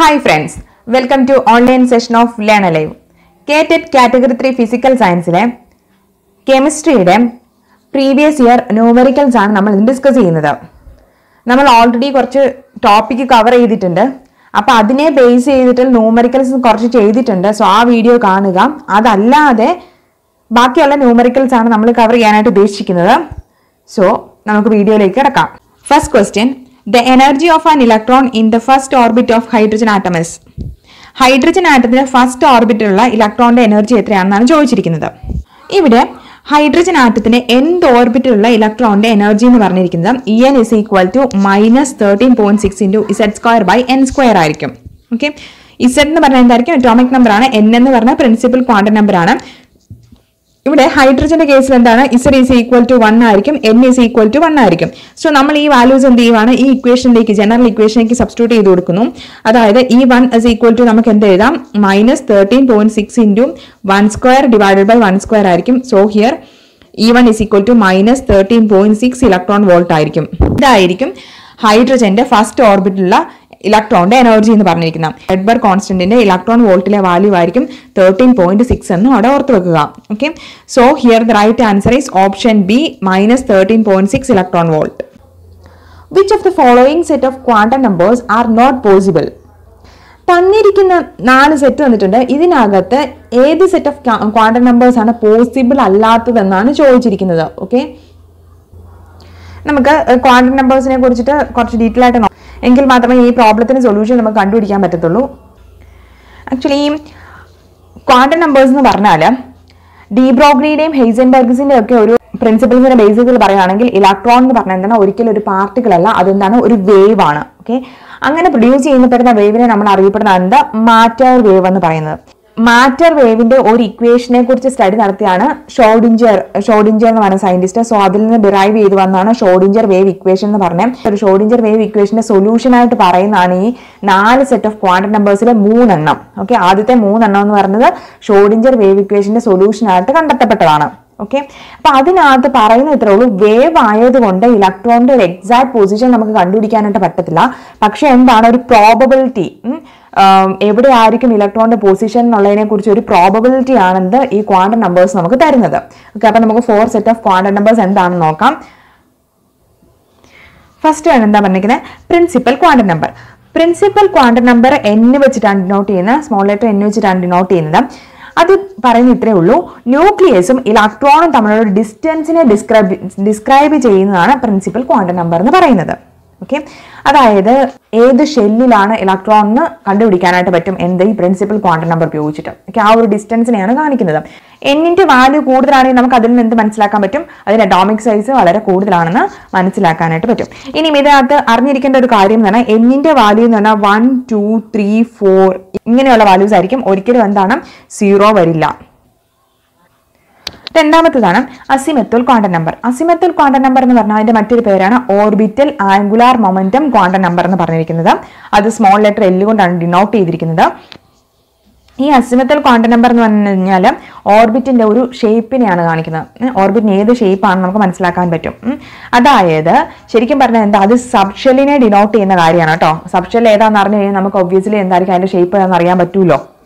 Hi friends welcome to online session of learn alive KTET category three physical സയൻസിലെ കെമിസ്ട്രിയുടെ previous year numericals ആണ് നമ്മൾ ഇന്ന് discuss ചെയ്യുന്നത്. നമ്മൾ ഓൾറെഡി കുറച്ച് ടോപ്പിക്ക് കവർ ചെയ്തിട്ടുണ്ട്. അപ്പോൾ അതിനെ ബേസ് ചെയ്തിട്ട് ന്യൂമറിക്കൽസ് കുറച്ച് ചെയ്തിട്ടുണ്ട്. സോ ആ വീഡിയോ കാണുക. അതല്ലാതെ ബാക്കിയുള്ള ന്യൂമറിക്കൽസ് ആണ് നമ്മൾ കവർ ചെയ്യാനായിട്ട് ഉദ്ദേശിക്കുന്നത്. സോ നമുക്ക് വീഡിയോയിലേക്ക് കിടക്കാം. First question the energy of an electron in the first orbit of hydrogen atoms hydrogen ആറ്റത്തിന്റെ first ഓർബിറ്റിലുള്ള ഇലക്ട്രോണിന്റെ എനർജി എത്രയാണെന്നാണ് ചോദിച്ചിരിക്കുന്നത്. ഇവിടെ ഹൈഡ്രജൻ ആറ്റത്തിന് എന്ത് ഓർബിറ്റിലുള്ള ഇലക്ട്രോണിന്റെ എനർജി എന്ന് പറഞ്ഞിരിക്കുന്നത് E N is equal to minus thirteen point six into Z square by N square ആയിരിക്കും. Okay Z എന്ന് പറഞ്ഞാൽ എന്തായിരിക്കും? അറ്റോമിക് നമ്പർ ആണ്. എൻ എന്ന് പറഞ്ഞാൽ പ്രിൻസിപ്പൽ ക്വാണ്ടം നമ്പർ ആണ്. ഇവിടെ ഹൈഡ്രജന്റെ കേസിൽ എന്താണ്? Z is equal to one ആയിരിക്കും N is equal to one ആയിരിക്കും. സോ നമ്മൾ ഈ വാല്യൂസ് എന്ത് ചെയ്യുവാണ്? ഈ ഇക്വേഷനിലേക്ക് ജനറൽ ഇക്വേഷനിലേക്ക് സബ്സ്റ്റിറ്റ്യൂട്ട് ചെയ്ത് കൊടുക്കുന്നു. അതായത് ഈ വൺ ഇസ് ഈക്വൽ ടു നമുക്ക് എന്ത് എഴുതാം? Minus thirteen point six into one square divided by one square ആയിരിക്കും. So here E one is equal to minus thirteen point six electron volt ആയിരിക്കും. ഇതായിരിക്കും ഹൈഡ്രജന്റെ ഫസ്റ്റ് ഓർബിറ്റിലുള്ള ഇലക്ട്രോണിന്റെ എനർജി എന്ന് പറഞ്ഞിരിക്കുന്നത് എഡ്ബർ കോൺസ്റ്റന്റിന്റെ ഇലക്ട്രോൺ വോൾട്ടിലെ വാല്യൂ ആയിരിക്കും തേർട്ടീൻ പോയിന്റ് സിക്സ് എന്ന് അവിടെ ഓർത്ത് വെക്കുക. Okay so here the right answer is option B minus thirteen point six electron volt which of the following set of quantum numbers are not possible തന്നിരിക്കുന്ന നാല് set വന്നിട്ടുണ്ട്. ഇതിനകത്ത് ഏത് സെറ്റ് ഓഫ് ക്വാണ്ടം നമ്പേഴ്സ് ആണ് possible അല്ലാത്തതെന്നാണ് ചോദിച്ചിരിക്കുന്നത്. Okay നമുക്ക് quantum നമ്പേഴ്സിനെ കുറിച്ചിട്ട് കുറച്ച് ഡീറ്റെയിൽ ആയിട്ട് നോക്കാം. എങ്കിൽ മാത്രമേ ഈ പ്രോബ്ലത്തിന് സൊല്യൂഷൻ നമുക്ക് കണ്ടുപിടിക്കാൻ പറ്റത്തുള്ളൂ. ആക്ച്വലി ക്വാണ്ടം നമ്പേഴ്സ് എന്ന് പറഞ്ഞാൽ ഡീബ്രോഗ്രിയുടെയും ഹെയ്സൻബർഗ്സിന്റെ ഒക്കെ ഒരു പ്രിൻസിപ്പിൾസിന്റെ ബേസിസിൽ പറയുകയാണെങ്കിൽ ഇലക്ട്രോൺ എന്ന് പറഞ്ഞാൽ എന്താണ്? ഒരിക്കലും ഒരു പാർട്ടിക്കിൾ അല്ല അതെന്താണ്? ഒരു വേവ് ആണ്. ഓക്കെ അങ്ങനെ പ്രൊഡ്യൂസ് ചെയ്യുന്നപ്പെടുന്ന വേവിനെ നമ്മൾ അറിയപ്പെടുന്ന എന്താ? മാറ്റർ വേവ് എന്ന് പറയുന്നത്. മാറ്റർ വേവിന്റെ ഒരു ഇക്വേഷനെ കുറിച്ച് സ്റ്റഡി നടത്തിയാണ് ഷോഡിഞ്ചർ ഷോഡിഞ്ചർ എന്ന് പറഞ്ഞ സയന്റിസ്റ്റ് സോ അതിൽ നിന്ന് ഡിറൈവ് ചെയ്തു വന്നാണ് ഷോഡിഞ്ചർ വേവ് ഇക്വേഷൻ എന്ന് പറഞ്ഞത്. ഒരു ഷോഡിഞ്ചർ വേവ് ഇക്വേഷന്റെ സൊല്യൂഷൻ ആയിട്ട് പറയുന്നതാണ് ഈ നാല് സെറ്റ് ഓഫ് ക്വാണ്ടം നമ്പേഴ്സിലെ മൂന്നെണ്ണം. ഓക്കെ ആദ്യത്തെ മൂന്നെണ്ണം എന്ന് പറയുന്നത് ഷോഡിഞ്ചർ വേവ് ഇക്വേഷന്റെ സൊല്യൂഷൻ ആയിട്ട് കണ്ടെത്തപ്പെട്ടതാണ്. ഓക്കെ അപ്പൊ അതിനകത്ത് പറയുന്ന ഇത്രേ ഉള്ളൂ. വേവ് ആയതുകൊണ്ട് ഇലക്ട്രോണിന്റെ ഒരു എക്സാക്ട് പൊസിഷൻ നമുക്ക് കണ്ടുപിടിക്കാനായിട്ട് പറ്റത്തില്ല. പക്ഷെ എന്താണ്? ഒരു പ്രോബബിലിറ്റി എവിടെ ആയിരിക്കും ഇലക്ട്രോണിന്റെ പൊസിഷൻ എന്നുള്ളതിനെ കുറിച്ച് ഒരു പ്രോബബിലിറ്റി ആണെന്ന് ഈ ക്വാണ്ടം നമ്പേഴ്സ് നമുക്ക് തരുന്നത്. ഓക്കെ അപ്പൊ നമുക്ക് four set of quantum numbers എന്താണെന്ന് നോക്കാം. ഫസ്റ്റ് ആണ് എന്താ പറഞ്ഞിരിക്കുന്നത് principal quantum number principal quantum number N വെച്ചിട്ടാണ് ഡിനോട്ട് ചെയ്യുന്നത്. സ്മോൾ ലെറ്റർ എൻ വെച്ചിട്ടാണ് ഡിനോട്ട് ചെയ്യുന്നത്. അത് പറയുന്ന ഇത്രേ ഉള്ളൂ. ന്യൂക്ലിയസും ഇലക്ട്രോണും തമ്മിലുള്ള ഡിസ്റ്റൻസിനെ ഡിസ്ക്രൈബ് ഡിസ്ക്രൈബ് ചെയ്യുന്നതാണ് പ്രിൻസിപ്പൽ ക്വാണ്ടം നമ്പർ എന്ന് പറയുന്നത്. ഓക്കെ അതായത് ഏത് ഷെല്ലിലാണ് ഇലക്ട്രോണിന് കണ്ടുപിടിക്കാനായിട്ട് പറ്റും എന്ത്? ഈ പ്രിൻസിപ്പൽ ക്വാണ്ടം നമ്പർ ഉപയോഗിച്ചിട്ട്. ഓക്കെ ആ ഒരു ഡിസ്റ്റൻസിനെയാണ് കാണിക്കുന്നത്. എന്നിന്റെ വാല്യൂ കൂടുതലാണെങ്കിൽ നമുക്ക് അതിൽ നിന്ന് എന്ത് മനസ്സിലാക്കാൻ പറ്റും? അതിന്റെ അറ്റോമിക് സൈസ് വളരെ കൂടുതലാണെന്ന് മനസ്സിലാക്കാനായിട്ട് പറ്റും. ഇനി ഇതിനകത്ത് അറിഞ്ഞിരിക്കേണ്ട ഒരു കാര്യം എന്ന് പറഞ്ഞാൽ എന്നിന്റെ വാല്യൂ എന്ന് പറഞ്ഞാൽ വൺ ടു ത്രീ ഫോർ ഇങ്ങനെയുള്ള വാല്യൂസ് ആയിരിക്കും. ഒരിക്കലും എന്താണ്? സീറോ വരില്ല. രണ്ടാമത്തേതാണ് azimuthal quantum number. Azimuthal quantum number എന്ന് പറഞ്ഞാൽ അതിന്റെ മറ്റൊരു പേരാണ് orbital angular momentum quantum number എന്ന് പറഞ്ഞിരിക്കുന്നത്. അത് സ്മോൾ ലെറ്റർ എല്ല് കൊണ്ടാണ് ഡിനോട്ട് ചെയ്തിരിക്കുന്നത്. ഈ അസിമത്തൽ ക്വാണ്ടം നമ്പർ എന്ന് പറഞ്ഞു കഴിഞ്ഞാൽ ഓർബിറ്റിന്റെ ഒരു ഷേപ്പിനെയാണ് കാണിക്കുന്നത്. ഓർബിറ്റിന് ഏത് ഷേപ്പാണെന്ന് നമുക്ക് മനസ്സിലാക്കാൻ പറ്റും. അതായത് ശരിക്കും പറഞ്ഞാൽ എന്താ അത് സബ്ഷെല്ലിനെ ഡിനോട്ട് ചെയ്യുന്ന കാര്യമാണ് കേട്ടോ. സബ്ഷെൽ ഏതാണെന്ന് അറിഞ്ഞു കഴിഞ്ഞാൽ നമുക്ക് ഒബ്വിയസ്ലി എന്തായിരിക്കും അതിന്റെ ഷേപ്പ് ഏതാണെന്ന് അറിയാൻ പറ്റൂലോ. ഉം.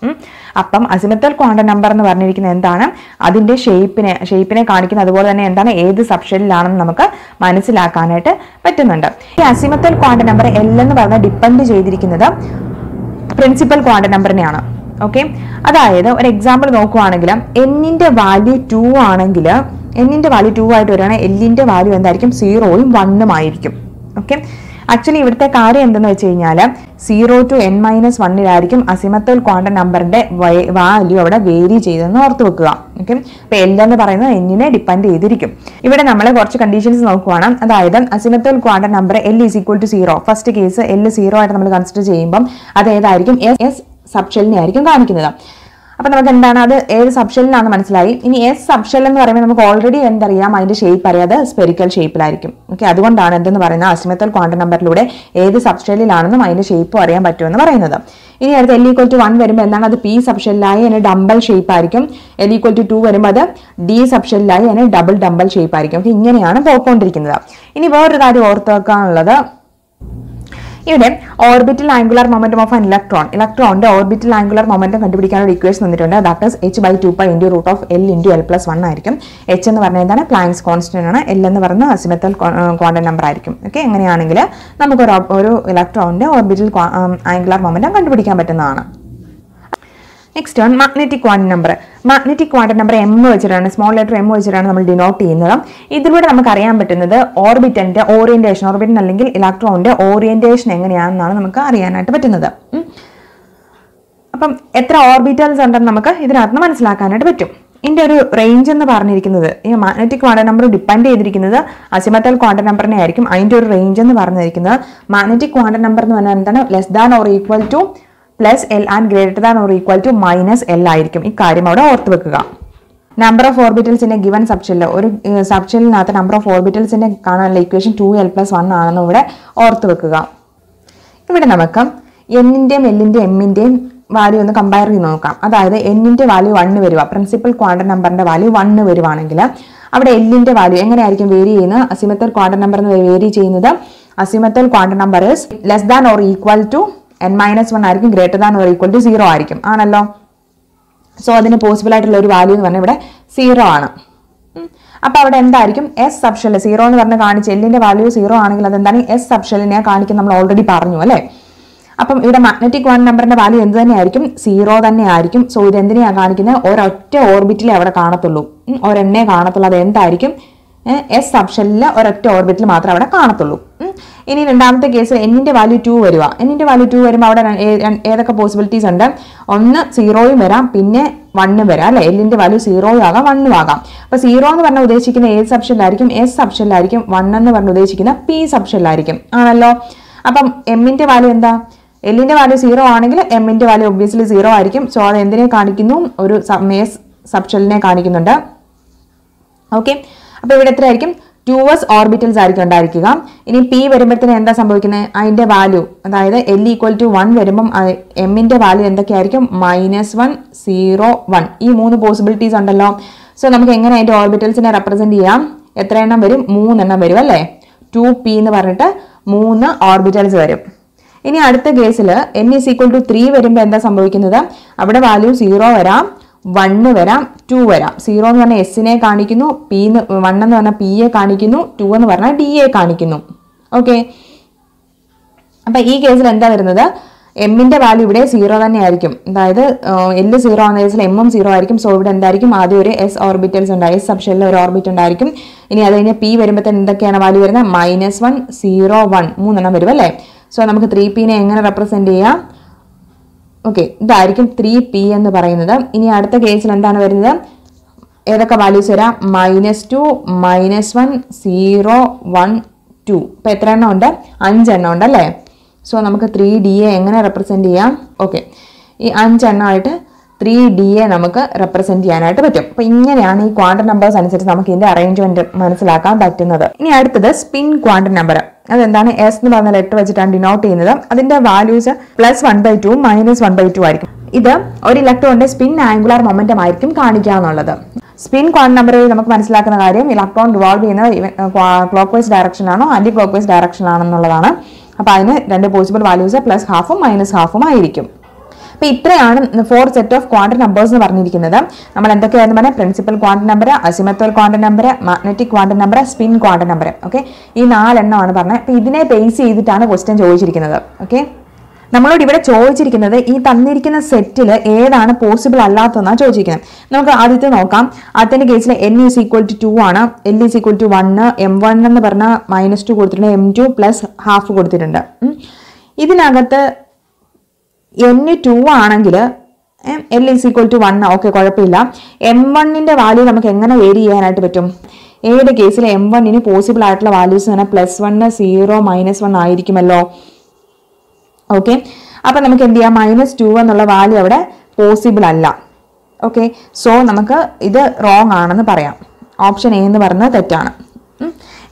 അപ്പം അസിമത്തൽ ക്വാണ്ടം നമ്പർ എന്ന് പറഞ്ഞിരിക്കുന്നത് എന്താണ്? അതിന്റെ ഷേപ്പിനെ ഷേപ്പിനെ കാണിക്കുന്ന അതുപോലെ തന്നെ എന്താണ്? ഏത് സബ്ഷനിലാണെന്ന് നമുക്ക് മനസ്സിലാക്കാനായിട്ട് പറ്റുന്നുണ്ട്. ഈ അസിമത്തൽ ക്വാണ്ടം നമ്പർ എൽ എന്ന് പറഞ്ഞാൽ ഡിപ്പെൻഡ് ചെയ്തിരിക്കുന്നത് പ്രിൻസിപ്പൽ ക്വാണ്ടം നമ്പറിനെയാണ്. ഓക്കെ? അതായത് ഒരു എക്സാമ്പിൾ നോക്കുവാണെങ്കിൽ എന്നിന്റെ വാല്യൂ ടു ആണെങ്കിൽ എന്നിന്റെ വാല്യൂ ടു ആയിട്ട് വരികയാണെങ്കിൽ എല്ലിന്റെ വാല്യൂ എന്തായിരിക്കും? സീറോയും വണ്ണും ആയിരിക്കും. ഓക്കെ? ആക്ച്വലി ഇവിടുത്തെ കാര്യം എന്തെന്ന് വെച്ച് കഴിഞ്ഞാൽ സീറോ ടു എൻ മൈനസ് വണ്ണിലായിരിക്കും അസിമത്തൽ ക്വാണ്ടം നമ്പറിന്റെ വാല്യൂ അവിടെ വേരി ചെയ്തെന്ന് ഓർത്ത് വെക്കുക. ഓക്കെ അപ്പൊ എൽ പറയുന്നത് എന്നിനെ ഡിപ്പെൻഡ് ചെയ്തിരിക്കും. ഇവിടെ നമ്മൾ കുറച്ച് കണ്ടീഷൻസ് നോക്കുവാണ്. അതായത് azimuthal quantum number L is equal to zero first case L zero ആയിട്ട് നമ്മൾ കൺസിഡർ ചെയ്യുമ്പം അത് ഏതായിരിക്കും? എസ് സബ്ഷെലിനെ ആയിരിക്കും കാണിക്കുന്നത്. അപ്പൊ നമുക്ക് എന്താണ് അത് ഏത് സബ്ഷെല്ലിനാണെന്ന് മനസ്സിലായി? ഇനി എസ് സബ്ഷെൽ എന്ന് പറയുമ്പോൾ നമുക്ക് ഓൾറെഡി എന്തറിയാം? അതിന്റെ ഷേപ്പ് അറിയാതെ സ്പെരിക്കൽ ഷേപ്പിലായിരിക്കും ഓക്കെ അതുകൊണ്ടാണ് എന്തെന്ന് പറയുന്നത്? അസിമത്തൽ ക്വാണ്ടം നമ്പറിലൂടെ ഏത് സബ്ഷെല്ലിലാണെന്നും അതിന്റെ ഷേപ്പും അറിയാൻ പറ്റുമെന്ന് പറയുന്നത്. ഇനി അടുത്ത് എൽ ഈക്വൽ ടു വൺ വരുമ്പോൾ എന്താണ്? അത് പി സബ്ഷെല്ലായി അതിന് ഡബിൾ ഷേപ്പ് ആയിരിക്കും. എൽ ഈക്വൽ ടു ടു വരുമ്പോൾ അത് ഡി സബ്ഷെല്ലായി അതിന് ഡബിൾ ഡബിൾ ഷേപ്പ് ആയിരിക്കും. ഇങ്ങനെയാണ് പോയിക്കൊണ്ടിരിക്കുന്നത് ഇനി വേറൊരു കാര്യം ഓർത്ത് വെക്കാനുള്ളത്. ഇവിടെ orbital angular momentum of an electron ഇലക്ട്രോണിന്റെ ഓർബിറ്റൽ ആംഗുലർ മൊമെന്റം കണ്ടുപിടിക്കാനുള്ള ഇക്വേഷൻ തന്നിട്ടുണ്ട് that is H by two pi into root of L into L plus one ആയിരിക്കും. എച്ച് എന്ന് പറഞ്ഞാൽ എന്താണ്? പ്ലാങ്സ് കോൺസ്റ്റന്റ് ആണ്. എൽ എന്ന് പറയുന്നത് അസിമത്തൽ ക്വാണ്ടം നമ്പർ ആയിരിക്കും. ഓക്കെ എങ്ങനെയാണെങ്കിൽ നമുക്ക് ഒരു ഒരു ഇലക്ട്രോണിന്റെ ഓർബിറ്റൽ ആംഗുലർ മൊമെന്റം കണ്ടുപിടിക്കാൻ പറ്റുന്നതാണ്. നെക്സ്റ്റ് ആണ് magnetic quantum number magnetic quantum number M വെച്ചിട്ടാണ് സ്മോൾ ലെറ്റർ എം വെച്ചിട്ടാണ് നമ്മൾ ഡിനോട്ട് ചെയ്യുന്നത്. ഇതിലൂടെ നമുക്ക് അറിയാൻ പറ്റുന്നത് ഓർബിറ്റലിന്റെ ഓറിയന്റേഷൻ ഓർബിറ്റൻ അല്ലെങ്കിൽ ഇലക്ട്രോണിന്റെ ഓറിയന്റേഷൻ എങ്ങനെയാണെന്നാണ് നമുക്ക് അറിയാനായിട്ട് പറ്റുന്നത്. അപ്പം എത്ര ഓർബിറ്റൽസ് ഉണ്ടെന്ന് നമുക്ക് ഇതിനകത്ത് മനസ്സിലാക്കാനായിട്ട് പറ്റും. ഇതിന്റെ ഒരു റേഞ്ച് എന്ന് പറഞ്ഞിരിക്കുന്നത് ഈ മാഗ്നറ്റിക് ക്വാണ്ടം നമ്പർ ഡിപ്പെൻഡ് ചെയ്തിരിക്കുന്നത് അസിമത്തൽ ക്വാണ്ടം നമ്പറിനെ ആയിരിക്കും. അതിന്റെ ഒരു റേഞ്ച് എന്ന് പറഞ്ഞിരിക്കുന്നത് മാഗ്നറ്റിക് ക്വാണ്ടം നമ്പർ എന്ന് പറഞ്ഞാൽ എന്താണ്? Less than or equal to plus L and greater than or equal to minus L ആയിരിക്കും. ഈ കാര്യം അവിടെ ഓർത്ത് വെക്കുക. നമ്പർ ഓഫ് ഓർബിറ്റൽസിന്റെ ഗിവൻ സബ്ഷനിൽ ഒരു സബ്ഷനിനകത്ത് നമ്പർ ഓഫ് ഓർബിറ്റൽസിന്റെ കാണാനുള്ള equation two L plus one ആണെന്ന് ഇവിടെ ഓർത്ത് വെക്കുക. ഇവിടെ നമുക്ക് എന്നിന്റെയും എല്ലിന്റെയും എമ്മിന്റെയും വാല്യൂ ഒന്ന് കമ്പയർ ചെയ്ത് നോക്കാം. അതായത് എന്നിന്റെ വാല്യൂ വണ്ണ് വരിക പ്രിൻസിപ്പൽ ക്വാണ്ടം നമ്പറിന്റെ വാല്യൂ വണ്ണ് വരുവാണെങ്കിൽ അവിടെ എല്ലിന്റെ വാല്യൂ എങ്ങനെയായിരിക്കും വേരി ചെയ്യുന്നത്? അസിമത്തൽ ക്വാണ്ടം നമ്പർ വേരി ചെയ്യുന്നത്. Azimuthal quantum number less than or equal to N minus one ആയിരിക്കും greater than or equal to zero ആയിരിക്കും. ആണല്ലോ? സോ അതിന് പോസിബിൾ ആയിട്ടുള്ള ഒരു വാല്യൂ എന്ന് പറഞ്ഞാൽ ഇവിടെ സീറോ ആണ്. ഉം. അപ്പൊ അവിടെ എന്തായിരിക്കും? എസ് സബ്ഷെൽ സീറോ എന്ന് പറഞ്ഞ് കാണിച്ച് എല്ലിന്റെ വാല്യൂ സീറോ ആണെങ്കിൽ അതെന്താണ്? എസ് സബ്ഷെല്ലിനെ കാണിക്കും നമ്മൾ ഓൾറെഡി പറഞ്ഞു അല്ലേ? അപ്പം ഇവിടെ മാഗ്നറ്റിക് വൺ നമ്പറിന്റെ വാല്യൂ എന്ത് തന്നെയായിരിക്കും? സീറോ തന്നെ ആയിരിക്കും. സോ ഇത് എന്തിനെയാണ് കാണിക്കുന്നത് ഒരൊറ്റ ഓർബിറ്റിലേ അവിടെ കാണത്തുള്ളൂ. ഒരെണ്ണേ കാണത്തുള്ളൂ. അത് എന്തായിരിക്കും എസ് സബ്ഷലിലെ ഒരൊറ്റ ഓർബിറ്റിൽ മാത്രമേ അവിടെ കാണത്തുള്ളൂ. ഇനി രണ്ടാമത്തെ കേസ് എന്നിന്റെ വാല്യൂ ടു വരിക. എന്നിന്റെ വാല്യൂ ടു വരുമ്പോൾ അവിടെ ഏതൊക്കെ പോസിബിലിറ്റീസ് ഉണ്ട്? ഒന്ന് സീറോയും വരാം പിന്നെ വണ്ണും വരാം അല്ലെ? എല്ലിന്റെ വാല്യൂ സീറോ ആകാം വണ്ണും ആകാം. അപ്പോൾ സീറോ എന്ന് പറഞ്ഞാൽ ഉദ്ദേശിക്കുന്ന ഏത് സബ്ഷനിലായിരിക്കും എസ് സബ്ഷനിലായിരിക്കും വൺ എന്ന് പറഞ്ഞ് ഉദ്ദേശിക്കുന്ന പി സബ്ഷനിലായിരിക്കും ആണല്ലോ? അപ്പം എമ്മിന്റെ വാല്യൂ എന്താ? എല്ലിന്റെ വാല്യൂ സീറോ ആണെങ്കിൽ എമ്മിന്റെ വാല്യൂ ഒബ്വിയസ്ലി സീറോ ആയിരിക്കും. സോ അത് എന്തിനെ കാണിക്കുന്നു? ഒരു മേസ് സബ്ഷെല്ലിനെ കാണിക്കുന്നുണ്ട്. ഓക്കെ അപ്പോൾ ഇവിടെ എത്രയായിരിക്കും? ടു എസ് ഓർബിറ്റൽസ് ആയിരിക്കും ഉണ്ടായിരിക്കുക. ഇനി പി വരുമ്പോഴത്തേന് എന്താ സംഭവിക്കുന്നത്? അതിന്റെ വാല്യൂ അതായത് എൽ ഈക്വൽ ടു വൺ വരുമ്പം എമ്മിന്റെ വാല്യൂ എന്തൊക്കെയായിരിക്കും? മൈനസ് വൺ സീറോ വൺ ഈ മൂന്ന് പോസിബിലിറ്റീസ് ഉണ്ടല്ലോ. സോ നമുക്ക് എങ്ങനെ അതിന്റെ ഓർബിറ്റൽസിനെ റെപ്രസെന്റ് ചെയ്യാം? എത്ര എണ്ണം വരും? മൂന്നെണ്ണം വരും അല്ലേ? ടു പി എന്ന് പറഞ്ഞിട്ട് മൂന്ന് ഓർബിറ്റൽസ് വരും. ഇനി അടുത്ത കേസിൽ N is equal to three വരുമ്പോൾ എന്താ സംഭവിക്കുന്നത്? അവിടെ വാല്യൂ സീറോ വരാം. വണ്ണ് വരാം ടു വരാം. സീറോ എന്ന് പറഞ്ഞാൽ എസിനെ കാണിക്കുന്നു പി എന്ന് വൺ എന്ന് പറഞ്ഞാൽ പി എ കാണിക്കുന്നു ടു എന്ന് പറഞ്ഞാൽ ഡി എ കാണിക്കുന്നു. ഓക്കെ അപ്പൊ ഈ കേസിൽ എന്താ വരുന്നത്? എമ്മിന്റെ വാല്യൂ ഇവിടെ സീറോ തന്നെ ആയിരിക്കും. അതായത് എല്ല് സീറോ ആണെന്ന കേസിൽ എമ്മും സീറോ ആയിരിക്കും. സോ ഇവിടെ എന്തായിരിക്കും? ആദ്യം ഒരു എസ് ഓർബിറ്റൽസ് ഉണ്ടായി. എസ് സബ്ഷനിൽ ഒരു ഓർബിറ്റ് ഉണ്ടായിരിക്കും. ഇനി അത് കഴിഞ്ഞാൽ പി വരുമ്പോഴത്തേന് എന്തൊക്കെയാണ് വാല്യൂ വരുന്നത്? മൈനസ് വൺ സീറോ വൺ മൂന്നെണ്ണം വരും അല്ലേ? സോ നമുക്ക് ത്രീ പീനെ എങ്ങനെ റെപ്രസെന്റ് ചെയ്യാം? ഓക്കെ ഇതായിരിക്കും ത്രീ പി എന്ന് പറയുന്നത്. ഇനി അടുത്ത കേസിൽ എന്താണ് വരുന്നത്? ഏതൊക്കെ വാല്യൂസ് വരാം? Minus two minus one zero one two ഇപ്പം എത്ര എണ്ണം ഉണ്ട്? അഞ്ചെണ്ണം ഉണ്ട് അല്ലേ? സോ നമുക്ക് ത്രീ ഡി എ എങ്ങനെ റെപ്രസെന്റ് ചെയ്യാം? ഓക്കെ ഈ അഞ്ചെണ്ണമായിട്ട് ത്രീ ഡി എ നമുക്ക് റെപ്രസെന്റ് ചെയ്യാനായിട്ട് പറ്റും. അപ്പോൾ ഇങ്ങനെയാണ് ഈ ക്വാണ്ടർ നമ്പേഴ്സ് അനുസരിച്ച് നമുക്ക് ഇതിന്റെ അറേഞ്ച്മെന്റ് മനസ്സിലാക്കാൻ പറ്റുന്നത്. ഇനി അടുത്തത് സ്പിൻ ക്വാണ്ടർ നമ്പർ അതെന്താണ് എസ് എന്ന് പറഞ്ഞ ലെറ്റർ വെച്ചിട്ടാണ് ഡിനോട്ട് ചെയ്യുന്നത്. അതിന്റെ values plus one by two minus one by two ആയിരിക്കും. ഇത് ഒരു ഇലക്ട്രോണിന്റെ സ്പിൻ ആംഗുലാർ മൊമെന്റം ആയിരിക്കും കാണിക്കുക എന്നുള്ളത്. സ്പിൻ ക്വാണ്ട് നമ്പർ വഴി നമുക്ക് മനസ്സിലാക്കുന്ന കാര്യം ഇലക്ട്രോൺ റിവോൾവ് ചെയ്യുന്ന ക്ലോക്ക് വൈസ് ഡയറക്ഷനാണോ ആന്റി ക്ലോക്ക് വൈസ് ഡയറക്ഷൻ ആണെന്നുള്ളതാണ്. അപ്പൊ അതിന് രണ്ട് പോസിബിൾ വാല്യൂസ് പ്ലസ് ഹാഫും മൈനസ് ഹാഫും ആയിരിക്കും. അപ്പൊ ഇത്രയാണ് four set of quantum numbers എന്ന് പറഞ്ഞിരിക്കുന്നത്. നമ്മൾ എന്തൊക്കെയായിരുന്നു പറഞ്ഞാൽ principal quantum number azimuthal quantum number magnetic quantum number spin quantum number okay ഈ നാലെണ്ണമാണ് പറഞ്ഞത് അപ്പൊ ഇതിനെ ബേസ് ചെയ്തിട്ടാണ് ക്വസ്റ്റ്യൻ ചോദിച്ചിരിക്കുന്നത്. ഓക്കെ നമ്മളോട് ഇവിടെ ചോദിച്ചിരിക്കുന്നത് ഈ തന്നിരിക്കുന്ന സെറ്റിൽ ഏതാണ് പോസിബിൾ അല്ലാത്തതെന്നാണ് ചോദിച്ചിരിക്കുന്നത്. നമുക്ക് ആദ്യത്തെ നോക്കാം. ആദ്യത്തെ കേസിൽ N is equal to two ആണ്. L is equal to one M one എന്ന് പറഞ്ഞാൽ മൈനസ് ടു കൊടുത്തിട്ടുണ്ട് എം ടു പ്ലസ് ഹാഫ് കൊടുത്തിട്ടുണ്ട്. ഇതിനകത്ത് എൻ ടു ആണെങ്കിൽ L is equal to one okay കുഴപ്പമില്ല. എം വണ്ണിന്റെ വാല്യൂ നമുക്ക് എങ്ങനെ വേരി ചെയ്യാനായിട്ട് പറ്റും? ഏത് കേസിൽ എം വണ്ണിന് പോസിബിൾ ആയിട്ടുള്ള വാല്യൂസ് തന്നെ plus one zero minus one ആയിരിക്കുമല്ലോ. ഓക്കെ അപ്പം നമുക്ക് എന്ത് ചെയ്യാം? മൈനസ് ടു എന്നുള്ള വാല്യൂ അവിടെ പോസിബിൾ അല്ല. ഓക്കെ സോ നമുക്ക് ഇത് റോങ് ആണെന്ന് പറയാം. ഓപ്ഷൻ എ എന്ന് പറയുന്നത് തെറ്റാണ്.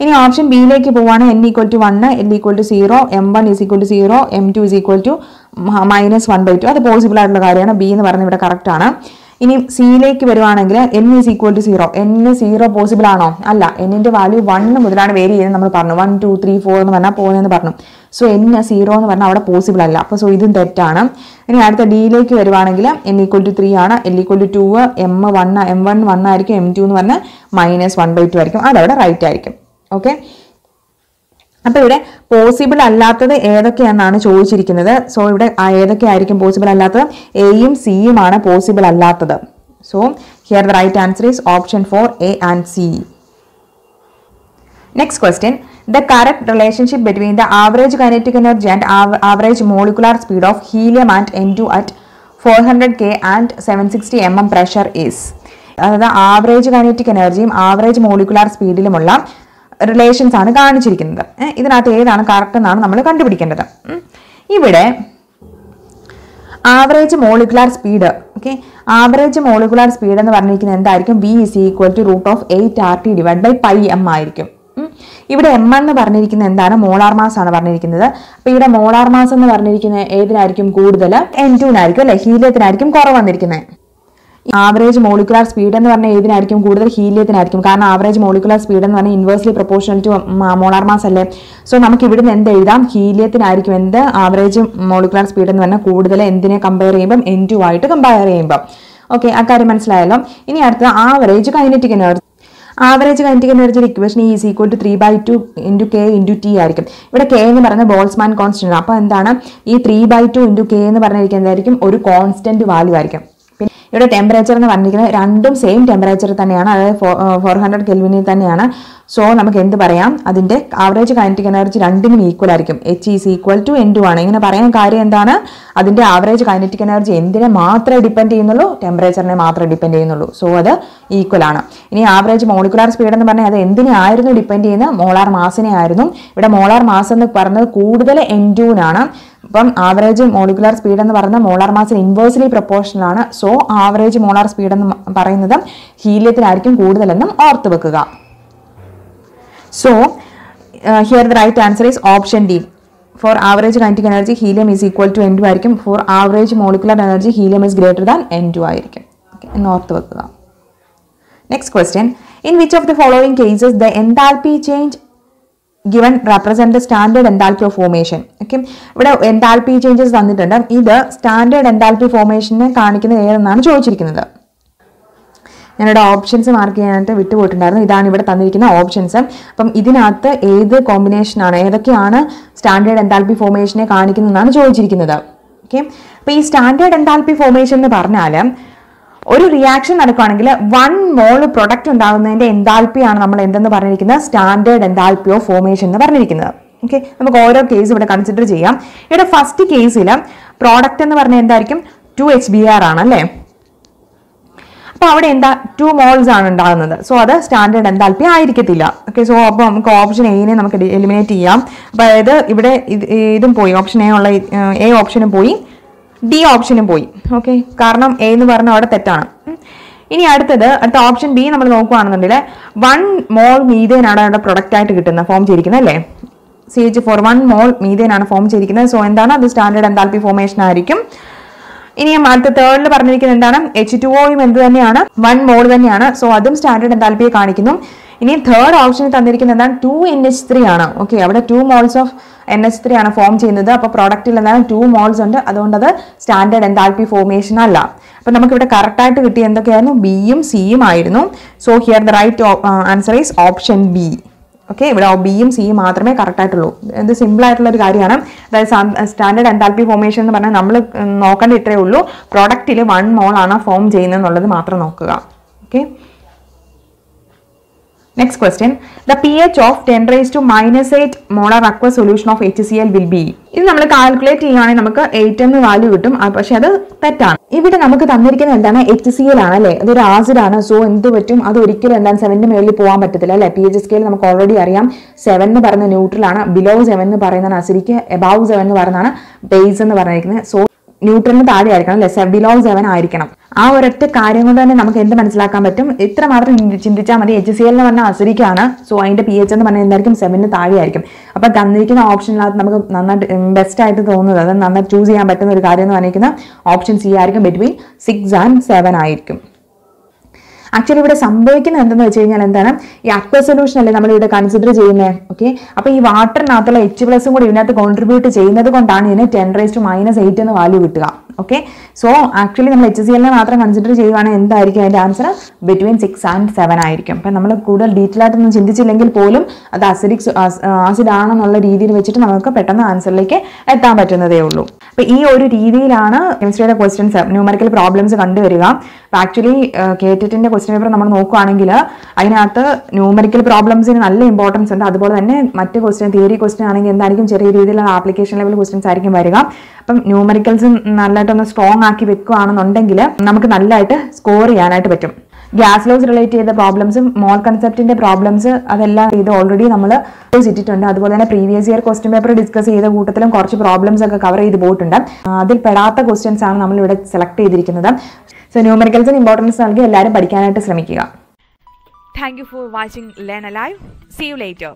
ഇനി ഓപ്ഷൻ ബിയിലേക്ക് പോവാണ്. N equal to one L equal to zero M one is equal to zero M two is equal to minus one by two അത് പോസിബിൾ ആയിട്ടുള്ള കാര്യമാണ്. ബി എന്ന് പറയുന്നത് ഇവിടെ കറക്റ്റ് ആണ്. ഇനി സിയിലേക്ക് വരുവാണെങ്കിൽ N is equal to zero N zero possible ആണോ? അല്ല. എന്നിന്റെ വാല്യൂ വണ്ണ് മുതലാണ് വേരി ചെയ്യുന്നത് നമ്മൾ പറഞ്ഞു. വൺ ടു ത്രീ ഫോർ എന്ന് പറഞ്ഞാൽ പോകുന്നതെന്ന് പറഞ്ഞു. സോ എൻ സീറോ എന്ന് പറഞ്ഞാൽ അവിടെ പോസിബിൾ അല്ല. അപ്പോൾ സോ ഇതും തെറ്റാണ്. ഇനി അടുത്ത ഡിയിലേക്ക് വരുവാണെങ്കിൽ എൻ ഈക്വൽ ടു ത്രീ ആണ്. L equal to two M one M one one ആയിരിക്കും. എം ടു എന്ന് പറഞ്ഞാൽ മൈനസ് വൺ ബൈ ടു ആയിരിക്കും. അതവിടെ റൈറ്റ് ആയിരിക്കും. ഓക്കെ അപ്പൊ ഇവിടെ പോസിബിൾ അല്ലാത്തത് ഏതൊക്കെയാണെന്നാണ് ചോദിച്ചിരിക്കുന്നത്. സോ ഇവിടെ ഏതൊക്കെയായിരിക്കും പോസിബിൾ അല്ലാത്തത്? എയും സിയുമാണ് പോസിബിൾ അല്ലാത്തത് so here the right answer is option for A and C next question the correct relationship between the average between the average kinetic energy and av- average molecular speed of helium and N2 at 400 K and 760 mm pressure is. അതായത് average kinetic എനർജിയും average molecular സ്പീഡിലുമുള്ള relations ആണ് കാണിച്ചിരിക്കുന്നത്. ഇതിനകത്ത് ഏതാണ് correct എന്നാണ് നമ്മൾ കണ്ടുപിടിക്കേണ്ടത്. ഇവിടെ average molecular speed okay average molecular speed എന്ന് പറഞ്ഞിരിക്കുന്നത് എന്തായിരിക്കും? B is equal to root of eight R T divide by pi M ആയിരിക്കും. ഇവിടെ എം എന്ന് പറഞ്ഞിരിക്കുന്നത് എന്താണ്? മോളാർ മാസ് ആണ് പറഞ്ഞിരിക്കുന്നത്. അപ്പൊ ഇവിടെ മോളാർ മാസ് എന്ന് പറഞ്ഞിരിക്കുന്നത് ഏതിനായിരിക്കും? കൂടുതൽ എൻ ടുവിനായിരിക്കും അല്ലെ? ഹീലിയത്തിനായിരിക്കും കുറവ് വന്നിരിക്കുന്നത്. ആവറേജ് മോളിക്കുലാർ സ്പീഡ് എന്ന് പറഞ്ഞാൽ ഏതിനായിരിക്കും? കൂടുതൽ ഹീലിയത്തിനായിരിക്കും. കാരണം ആവറേജ് മോളിക്കുലാർ സ്പീഡ് എന്ന് പറഞ്ഞാൽ inversely proportional to molar mass അല്ലേ? സോ നമുക്ക് ഇവിടുന്ന് എന്ത് എഴുതാം? ഹീലിയത്തിനായിരിക്കും എന്ത്? ആവറേജ് മോളിക്കുലാർ സ്പീഡ് എന്ന് പറഞ്ഞാൽ കൂടുതൽ എന്തിനെ കമ്പയർ ചെയ്യുമ്പം? എൻ ടു ആയിട്ട് കമ്പയർ ചെയ്യുമ്പം. ഓക്കെ അക്കാര്യം മനസ്സിലായല്ലോ? ഇനി അടുത്ത average kinetic energy average kinetic എനർജിയുടെ equation is equal to three by two into K into T ആയിരിക്കും. ഇവിടെ കെ എന്ന് പറയുന്നത് ബോൾസ്മാൻ കോൺസ്റ്റന്റ് അപ്പോൾ എന്താണ്? ഈ three by two into K എന്ന് പറഞ്ഞിരിക്കുന്നത് എന്തായിരിക്കും? ഒരു കോൺസ്റ്റന്റ് വാല്യൂ ആയിരിക്കും. ഇവിടെ ടെമ്പറേച്ചർ എന്ന് പറഞ്ഞിരിക്കുന്നത് രണ്ടും സെയിം ടെമ്പറേച്ചർ തന്നെയാണ്. അതായത് ഫോർ ഹൺഡ്രഡ് കെൽവിനിൽ തന്നെയാണ്. സോ നമുക്ക് എന്ത് പറയാം? അതിന്റെ ആവറേജ് കൈനറ്റിക് എനർജി രണ്ടിനും ഈക്വൽ ആയിരിക്കും. H is equal to N two ആണ്. ഇങ്ങനെ പറയാൻ കാര്യം എന്താണ്? അതിന്റെ ആവറേജ് കൈനറ്റിക് എനർജി എന്തിനെ മാത്രമേ ഡിപ്പെൻഡ് ചെയ്യുന്നുള്ളൂ? ടെമ്പറേച്ചറിനെ മാത്രമേ ഡിപ്പെൻഡ് ചെയ്യുന്നുള്ളൂ. സോ അത് ഈക്വൽ ആണ്. ഇനി ആവറേജ് മോളിക്കുലാർ സ്പീഡ് എന്ന് പറഞ്ഞാൽ അത് എന്തിനെ ആയിരുന്നു ഡിപ്പെൻഡ് ചെയ്യുന്നത്? മോളാർ മാസിനെ ആയിരുന്നു. ഇവിടെ മോളാർ മാസ് എന്ന് പറഞ്ഞത് കൂടുതൽ എൻ ടുവിനാണ് അപ്പം ആവറേജ് മോളിക്കുലാർ സ്പീഡ് എന്ന് പറയുന്നത് മോളാർ മാസിന് ഇൻവേഴ്സ്ലി പ്രൊപ്പോർഷണൽ ആണ്. സോ ആവറേജ് മോളാർ സ്പീഡ് എന്ന് പറയുന്നത് ഹീലിയത്തിനായിരിക്കും കൂടുതലെന്നും ഓർത്ത് വെക്കുക. So here the right answer is option D for average kinetic energy helium is equal to N two ആയിരിക്കും. For average molecular energy helium is greater than N two ആയിരിക്കും. എന്ന് ഓർത്ത് വെക്കുക. Next question in which of the following cases the enthalpy change given represent standard enthalpy of formation okay ഇവിടെ enthalpy changes തന്നിട്ടുണ്ട്. ഇത് standard എൻഡാൽപ്പി ഫോർമേഷനെ കാണിക്കുന്നത് ഏതെന്നാണ് ചോദിച്ചിരിക്കുന്നത്. ഞാനിവിടെ ഓപ്ഷൻസ് മാർക്ക് ചെയ്യാനായിട്ട് വിട്ടുപോയിട്ടുണ്ടായിരുന്നു. ഇതാണ് ഇവിടെ തന്നിരിക്കുന്ന ഓപ്ഷൻസ് അപ്പം ഇതിനകത്ത് ഏത് കോമ്പിനേഷനാണ് ഏതൊക്കെയാണ് സ്റ്റാൻഡേർഡ് എൻഡാൽപ്പി ഫോർമേഷനെ കാണിക്കുന്നതെന്നാണ് ചോദിച്ചിരിക്കുന്നത്. ഓക്കെ അപ്പോൾ ഈ സ്റ്റാൻഡേർഡ് എൻഡാൽപ്പി ഫോർമേഷൻ എന്ന് പറഞ്ഞാൽ ഒരു റിയാക്ഷൻ നടക്കുകയാണെങ്കിൽ വൺ മോൾ പ്രൊഡക്റ്റ് ഉണ്ടാകുന്നതിന്റെ എൻതാൽപ്പിയാണ് നമ്മൾ എന്തെന്ന് പറഞ്ഞിരിക്കുന്നത്? സ്റ്റാൻഡേർഡ് എൻതാൽപ്പി ഓഫ് ഫോർമേഷൻ എന്ന് പറഞ്ഞിരിക്കുന്നത്. ഓക്കെ നമുക്ക് ഓരോ കേസ് ഇവിടെ കൺസിഡർ ചെയ്യാം. ഇവിടെ ഫസ്റ്റ് കേസിൽ പ്രോഡക്റ്റ് എന്ന് പറഞ്ഞാൽ എന്തായിരിക്കും? ടു എച്ച് ബി ആർ ആണ് അല്ലേ? അപ്പൊ അവിടെ എന്താ? ടു മോൾസ് ആണ് ഉണ്ടാകുന്നത്. സോ അത് സ്റ്റാൻഡേർഡ് എന്താൽപി ആയിരിക്കത്തില്ല. ഓക്കെ സോ അപ്പോൾ നമുക്ക് ഓപ്ഷൻ എനെ നമുക്ക് എലിമിനേറ്റ് ചെയ്യാം. അതായത് ഇവിടെ ഇതും പോയി. ഓപ്ഷൻ എ ഉള്ള എ ഓപ്ഷനും പോയി. ഡി ഓപ്ഷനും പോയി. ഓക്കെ? കാരണം എ എന്ന് പറഞ്ഞാൽ അവിടെ തെറ്റാണ്. ഇനി അടുത്തത് അടുത്ത ഓപ്ഷൻ ബി നമ്മൾ നോക്കുകയാണെന്നുണ്ടെങ്കിൽ വൺ മോൾ മീതേനാണ് അവിടെ പ്രൊഡക്റ്റ് ആയിട്ട് കിട്ടുന്നത് ഫോം ചെയ്തിരിക്കുന്നത് അല്ലേ? C H four one mole മീതേനാണ് form ചെയ്തിരിക്കുന്നത്. സോ എന്താണ്? അത് സ്റ്റാൻഡേർഡ് എൻതാൽപ്പി ഫോർമേഷൻ ആയിരിക്കും. ഇനി അടുത്ത തേർഡിൽ പറഞ്ഞിരിക്കുന്നത് എന്താണ്? എച്ച് ടു ഓയും എന്ത് തന്നെയാണ്? വൺ മോൾ തന്നെയാണ്. സോ അതും സ്റ്റാൻഡേർഡ് എൻതാൽപ്പിയെ കാണിക്കുന്നു. ഇനി തേർഡ് ഓപ്ഷനിൽ തന്നിരിക്കുന്നത് എന്താണ്? ടു എൻ എച്ച് ത്രീ ആണ്. ഓക്കെ അവിടെ two moles of N H three ആണ് ഫോം ചെയ്യുന്നത്. അപ്പോൾ പ്രോഡക്റ്റിൽ എന്താണ് ടു മോൾസ് ഉണ്ട്. അതുകൊണ്ട് അത് സ്റ്റാൻഡേർഡ് എൻതാൽപ്പി ഫോർമേഷൻ അല്ല. അപ്പോൾ നമുക്ക് ഇവിടെ കറക്റ്റ് ആയിട്ട് കിട്ടിയ എന്തൊക്കെയായിരുന്നു? ബിയും സിയും ആയിരുന്നു. So here the right answer is option B okay ഇവിടെ ബിയും സിയും മാത്രമേ കറക്റ്റ് ആയിട്ടുള്ളൂ. ഇത് സിമ്പിൾ ആയിട്ടുള്ള ഒരു കാര്യമാണ്. അതായത് സ്റ്റാൻഡേർഡ് എൻതാൽപ്പി ഫോർമേഷൻ എന്ന് പറഞ്ഞാൽ നമ്മൾ നോക്കേണ്ട ഇത്രയേ ഉള്ളൂ. പ്രോഡക്റ്റിൽ വൺ മോൾ ആണ് ഫോം ചെയ്യുന്നത് എന്നുള്ളത് മാത്രം നോക്കുക. Okay next question the P H of ten raise to minus eight molar aqua solution of H C L will be ഇത് നമ്മൾ കാൽക്കുലേറ്റ് ചെയ്യുകയാണെങ്കിൽ നമുക്ക് എയ്റ്റ് എന്ന് വാല്യൂ കിട്ടും. പക്ഷെ അത് തെറ്റാണ്. ഇവിടെ നമുക്ക് തന്നിരിക്കുന്നത് എന്താണ്? എച്ച് സി എൽ ആണ് അല്ലേ? അതൊരു ആസിഡ് ആണ്. സോ എന്ത് പറ്റും? അത് ഒരിക്കലും എന്താണ്? സെവന്റെ മേളിൽ പോകാൻ പറ്റത്തില്ല അല്ലേ? പി എച്ച് സ്കെയിൽ നമുക്ക് ഓൾറെഡി അറിയാം. സെവൻ എന്ന് പറയുന്ന ന്യൂട്രൽ ആണ്. ബിലോ സെവൻ എന്ന് പറയുന്നതാണ് അസിഡിക്ക് എബവ് സെവൻ എന്ന് പറയുന്നതാണ് ബേസ് എന്ന് പറഞ്ഞിരിക്കുന്നത്. സോ ന്യൂട്രലിന് താഴെ ആയിരിക്കണം അല്ലെ? ബിലോ സെവൻ ആയിരിക്കണം. ആ ഒരൊറ്റ കാര്യം കൊണ്ട് തന്നെ നമുക്ക് എന്ത് മനസ്സിലാക്കാൻ പറ്റും? ഇത്ര മാത്രം ചിന്തി- ചിന്തിച്ചാൽ മതി. എച്ച് സി എൽ എന്ന് പറഞ്ഞാൽ അസുരിക്കാണ് സോ അതിന്റെ പി എച്ച് എന്ന് പറഞ്ഞാൽ എന്തായിരിക്കും? സെവനിന് താഴെ ആയിരിക്കും. അപ്പൊ തന്നിരിക്കുന്ന ഓപ്ഷനിനകത്ത് നമുക്ക് നന്നായിട്ട് ബെസ്റ്റ് ആയിട്ട് തോന്നുന്നത് അത് നന്നായിട്ട് ചൂസ് ചെയ്യാൻ പറ്റുന്ന ഒരു കാര്യം എന്ന് പറഞ്ഞിരിക്കുന്ന ഓപ്ഷൻ സി ആയിരിക്കും. ബിറ്റ്വീൻ സിക്സ് ആൻഡ് സെവൻ ആയിരിക്കും. ആക്ച്വലി ഇവിടെ സംഭവിക്കുന്നത് എന്തെന്ന് വെച്ച് കഴിഞ്ഞാൽ എന്താണ്? ഈ അക്വ സൊല്യൂഷൻ അല്ലേ നമ്മൾ ഇവിടെ കൺസിഡർ ചെയ്യുന്നത് ഓക്കെ അപ്പൊ ഈ വാട്ടറിനകത്തുള്ള എച്ച് പ്ലസും കൂടി ഇതിനകത്ത് കോൺട്രിബ്യൂട്ട് ചെയ്യുന്നത് കൊണ്ടാണ് ഇതിന് ten raise to minus eight എന്ന് വാല്യൂ കിട്ടുക. ഓക്കെ സോ ആക്ച്വലി നമ്മൾ എച്ച് സി എല്ലിനെ മാത്രം കൺസിഡർ ചെയ്യുവാണെങ്കിൽ എന്തായിരിക്കും അതിന്റെ answer between six and seven ആയിരിക്കും. അപ്പം നമ്മൾ കൂടുതൽ ഡീറ്റെയിൽ ആയിട്ടൊന്നും ചിന്തിച്ചില്ലെങ്കിൽ പോലും അത് അസിഡിക് ആസിഡ് ആണെന്നുള്ള രീതിയിൽ വെച്ചിട്ട് നമുക്ക് പെട്ടെന്ന് ആൻസറിലേക്ക് എത്താൻ പറ്റുന്നതേ ഉള്ളൂ. അപ്പോൾ ഈ ഒരു രീതിയിലാണ് കെമിസ്ട്രിയുടെ ക്വസ്റ്റ്യൻസ് ന്യൂമറിക്കൽ പ്രോബ്ലംസ് കണ്ടുവരിക. അപ്പം ആക്ച്വലി കേറ്റിന്റെ ക്വസ്റ്റ്യൻ പേപ്പർ നമ്മൾ നോക്കുകയാണെങ്കിൽ അതിനകത്ത് ന്യൂമറിക്കൽ പ്രോബ്ലംസിന് നല്ല ഇമ്പോർട്ടൻസ് ഉണ്ട്. അതുപോലെ തന്നെ മറ്റ് ക്വസ്റ്റ്യൻ തിയറി ക്വസ്റ്റ്യൻ ആണെങ്കിൽ എന്തായിരിക്കും? ചെറിയ രീതിയിലുള്ള ആപ്ലിക്കേഷൻ ലെവൽ ക്വസ്റ്റ്യൻസ് ആയിരിക്കും വരിക. അപ്പം ന്യൂമറിക്കൽസ് നല്ലതായിട്ടൊന്ന് സ്ട്രോങ് ആക്കി വെക്കുകയാണെന്നുണ്ടെങ്കിൽ നമുക്ക് നല്ലതായിട്ട് സ്കോർ ചെയ്യാനായിട്ട് പറ്റും. ഗ്യാസ് ലോസ് റിലേറ്റ് ചെയ്ത പ്രോബ്ലംസും മോൾ കൺസെപ്റ്റിന്റെ പ്രോബ്ലംസ് അതെല്ലാം ഇത് ഓൾറെഡി നമ്മൾ ഇട്ടിട്ടുണ്ട് അതുപോലെ തന്നെ previous year question paper discuss ചെയ്ത കൂട്ടത്തിലും കുറച്ച് പ്രോബ്ലംസ് ഒക്കെ കവർ ചെയ്ത് പോയിട്ടുണ്ട്. അതിൽ പെടാത്ത ക്വസ്റ്റ്യൻസ് ആണ് നമ്മൾ ഇവിടെ സെലക്ട് ചെയ്തിരിക്കുന്നത് സോ ന്യൂമറിക്കൽസിന് ഇമ്പോർട്ടൻസ് നൽകി എല്ലാവരും പഠിക്കാനായിട്ട് ശ്രമിക്കുക. Thank for for watching Learn Alive. See you later.